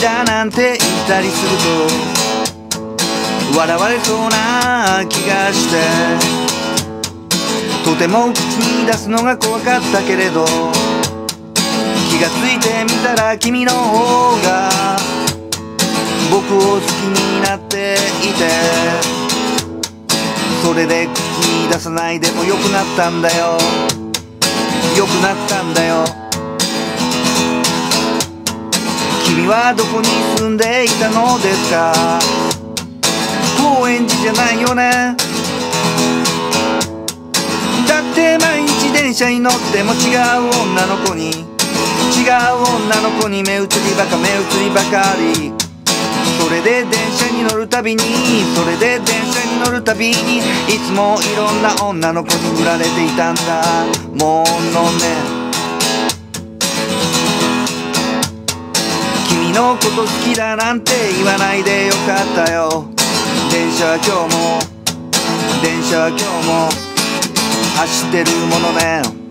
だなんて言ったりすると笑われそうな気がしてとても口に出すのが怖かったけれど気がついてみたら君の方が僕を好きになっていてそれで口に出さないでもよくなったんだよ。よくなったんだよ。君はどこに住んでいたのですか？高円寺じゃないよね？だって毎日電車に乗っても違う女の子に違う女の子に目移りばか目移りばかり。それで電車に乗るたびにそれで電車に乗るたびにいつもいろんな女の子に売られていたんだ。ものね。のこと好きだなんて言わないでよかったよ。電車は今日も。電車は今日も。走ってるものね。